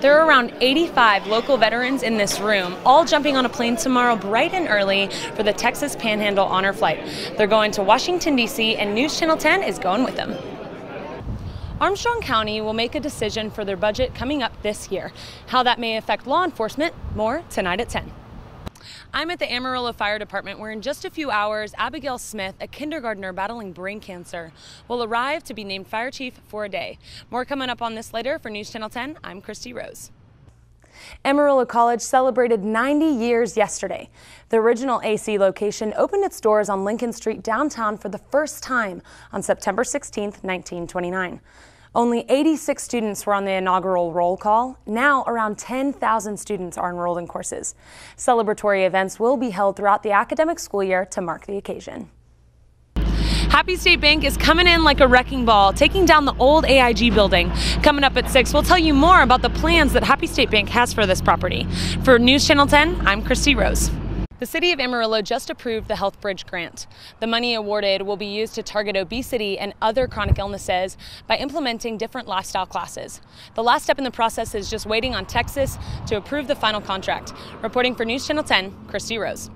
There are around 85 local veterans in this room, all jumping on a plane tomorrow bright and early for the Texas Panhandle Honor Flight. They're going to Washington, D.C., and News Channel 10 is going with them. Armstrong County will make a decision for their budget coming up this year. How that may affect law enforcement, more tonight at 10. I'm at the Amarillo Fire Department where in just a few hours, Abigail Smith, a kindergartner battling brain cancer, will arrive to be named fire chief for a day. More coming up on this later for News Channel 10. I'm Kristie Rose. Amarillo College celebrated 90 years yesterday. The original AC location opened its doors on Lincoln Street downtown for the first time on September 16, 1929. Only 86 students were on the inaugural roll call. Now, around 10,000 students are enrolled in courses. Celebratory events will be held throughout the academic school year to mark the occasion. Happy State Bank is coming in like a wrecking ball, taking down the old AIG building. Coming up at 6, we'll tell you more about the plans that Happy State Bank has for this property. For News Channel 10, I'm Kristie Rose. The City of Amarillo just approved the Health Bridge grant. The money awarded will be used to target obesity and other chronic illnesses by implementing different lifestyle classes. The last step in the process is just waiting on Texas to approve the final contract. Reporting for News Channel 10, Kristie Rose.